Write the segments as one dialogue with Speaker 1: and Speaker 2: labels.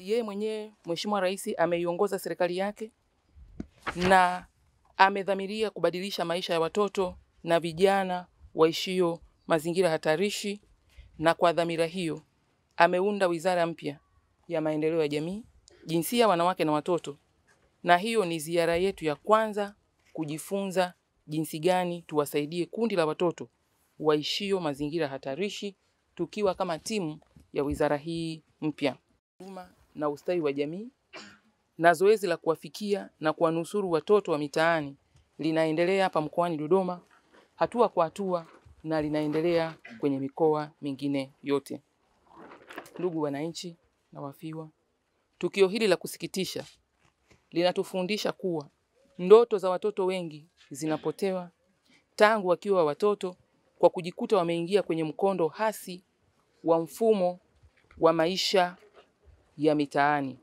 Speaker 1: yeye mwenyewe Mheshimiwa Rais ameiongoza serikali yake na amedhamiria kubadilisha maisha ya watoto na vijana waishio mazingira hatarishi, na kwa dhamira hiyo ameunda wizara mpya ya maendeleo ya jamii, jinsia, wanawake na watoto, na hiyo ni ziara yetu ya kwanza kujifunza jinsi gani tuwasaidie kundi la watoto waishio mazingira hatarishi, tukiwa kama timu ya wizara hii mpya na ustawi wa jamii, na zoezi la kuwafikia na kuwanusuru watoto wa mitaani linaendelea hapa mkoani Dodoma hatua kwa hatua na linaendelea kwenye mikoa mingine yote. Ndugu wananchi na wafiwa, tukio hili la kusikitisha linatufundisha kuwa ndoto za watoto wengi zinapotewa tangu wakiwa watoto kwa kujikuta wameingia kwenye mkondo hasi wa mfumo wa maisha ya mitaani.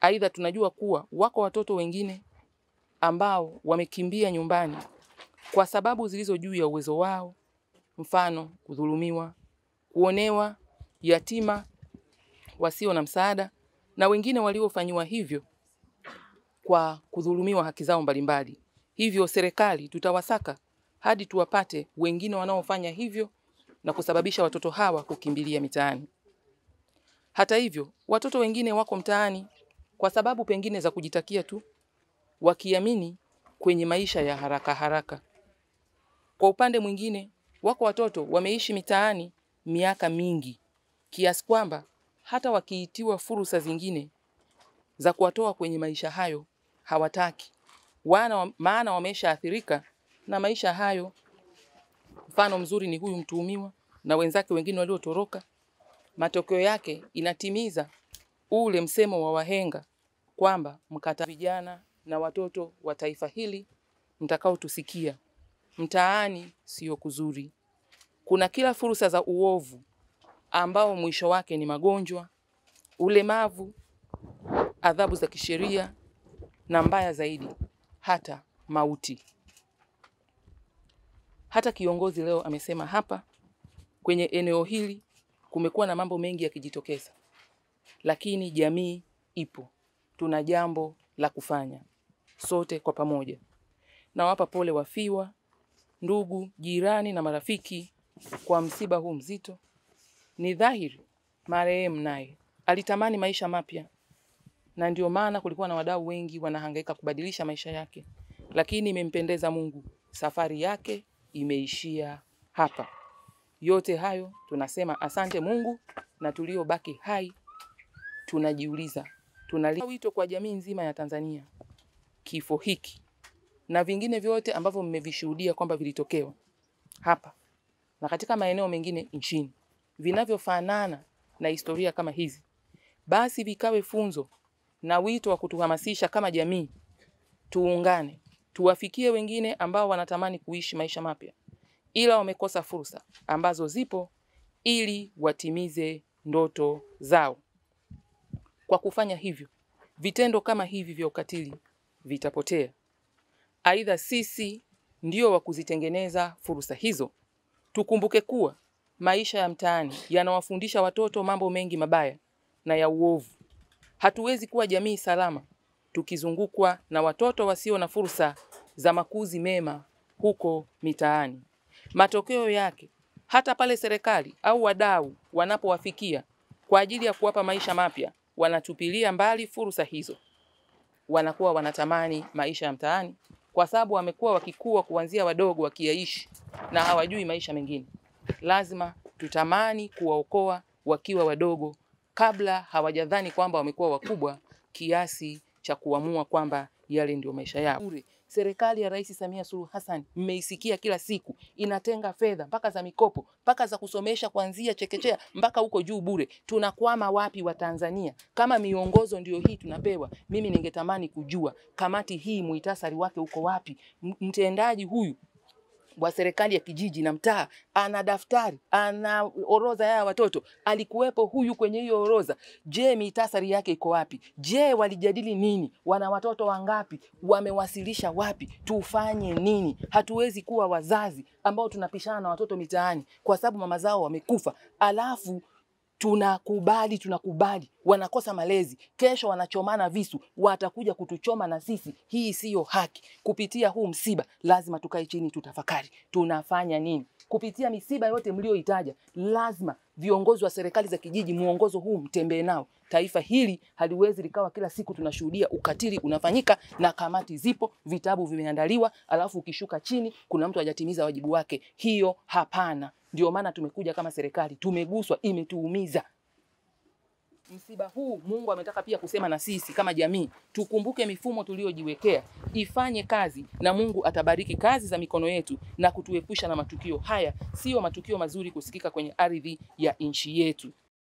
Speaker 1: Aidha, tunajua kuwa wako watoto wengine ambao wamekimbia nyumbani kwa sababu zilizo juu ya uwezo wao, mfano kudhulumiwa, kuonewa, yatima wasio na msaada, na wengine waliofanyiwa hivyo kwa kudhulumiwa haki zao mbalimbali. Hivyo serikali tutawasaka hadi tuwapate wengine wanaofanya hivyo na kusababisha watoto hawa kukimbilia mitaani. Hata hivyo, watoto wengine wako mtaani kwa sababu pengine za kujitakia tu, wakiamini kwenye maisha ya haraka haraka. Kwa upande mwingine, wako watoto wameishi mitaani miaka mingi kiasi kwamba hata wakiitiwa fursa zingine za kuwatoa kwenye maisha hayo hawataki, wana maana wameshaathirika na maisha hayo. Mfano mzuri ni huyu mtuhumiwa na wenzake wengine waliotoroka. Matokeo yake inatimiza ule msemo wa wahenga kwamba mkata vijana na watoto wa taifa hili mtakaotusikia, mtaani sio kuzuri. Kuna kila fursa za uovu ambao mwisho wake ni magonjwa, ulemavu, adhabu za kisheria na mbaya zaidi hata mauti. Hata kiongozi leo amesema hapa kwenye eneo hili kumekuwa na mambo mengi yakijitokeza, lakini jamii ipo, tuna jambo la kufanya sote kwa pamoja. Nawapa pole wafiwa, ndugu, jirani na marafiki kwa msiba huu mzito. Ni dhahiri marehemu naye alitamani maisha mapya, na ndio maana kulikuwa na wadau wengi wanahangaika kubadilisha maisha yake, lakini imempendeza Mungu, safari yake imeishia hapa. Yote hayo tunasema asante Mungu, na tuliobaki hai tunajiuliza, tunalitoa wito kwa jamii nzima ya Tanzania, kifo hiki na vingine vyote ambavyo mmevishuhudia kwamba vilitokewa hapa na katika maeneo mengine nchini vinavyofanana na historia kama hizi, basi vikawe funzo na wito wa kutuhamasisha kama jamii, tuungane, tuwafikie wengine ambao wanatamani kuishi maisha mapya, ila wamekosa fursa ambazo zipo ili watimize ndoto zao. Kwa kufanya hivyo, vitendo kama hivi vya ukatili vitapotea. Aidha, sisi ndio wa kuzitengeneza fursa hizo. Tukumbuke kuwa maisha ya mtaani yanawafundisha watoto mambo mengi mabaya na ya uovu. Hatuwezi kuwa jamii salama tukizungukwa na watoto wasio na fursa za makuzi mema huko mitaani. Matokeo yake, hata pale serikali au wadau wanapowafikia kwa ajili ya kuwapa maisha mapya, wanatupilia mbali fursa hizo. Wanakuwa wanatamani maisha ya mtaani kwa sababu wamekuwa wakikua kuanzia wadogo wakiyaishi na hawajui maisha mengine. Lazima tutamani kuwaokoa wakiwa wadogo kabla hawajadhani kwamba wamekuwa wakubwa kiasi cha kuamua kwamba yale ndio maisha yao. Serikali ya Rais Samia Suluhu Hassan mmeisikia kila siku inatenga fedha mpaka za mikopo mpaka za kusomesha kuanzia chekechea mpaka huko juu bure. Tunakwama wapi wa Tanzania kama miongozo ndio hii tunapewa? Mimi ningetamani kujua kamati hii muhtasari wake uko wapi? Mtendaji huyu wa serikali ya kijiji na mtaa ana daftari, ana orodha ya watoto, alikuwepo huyu kwenye hiyo orodha. Je, mitasari yake iko wapi? Je, walijadili nini? Wana watoto wangapi? Wamewasilisha wapi? Tufanye nini? Hatuwezi kuwa wazazi ambao tunapishana na watoto mitaani kwa sababu mama zao wamekufa, alafu tunakubali, tunakubali. Wanakosa malezi, kesho wanachomana visu, watakuja kutuchoma na sisi. Hii siyo haki. Kupitia huu msiba, lazima tukae chini, tutafakari tunafanya nini. Kupitia misiba yote mlioitaja, lazima viongozi wa serikali za kijiji, muongozo huu mtembee nao. Taifa hili haliwezi likawa kila siku tunashuhudia ukatili unafanyika na kamati zipo, vitabu vimeandaliwa, alafu ukishuka chini kuna mtu hajatimiza wajibu wake. Hiyo hapana. Ndio maana tumekuja kama serikali, tumeguswa, imetuumiza msiba huu. Mungu ametaka pia kusema na sisi kama jamii, tukumbuke mifumo tuliyojiwekea ifanye kazi, na Mungu atabariki kazi za mikono yetu na kutuepusha na matukio haya. Sio matukio mazuri kusikika kwenye ardhi ya nchi yetu.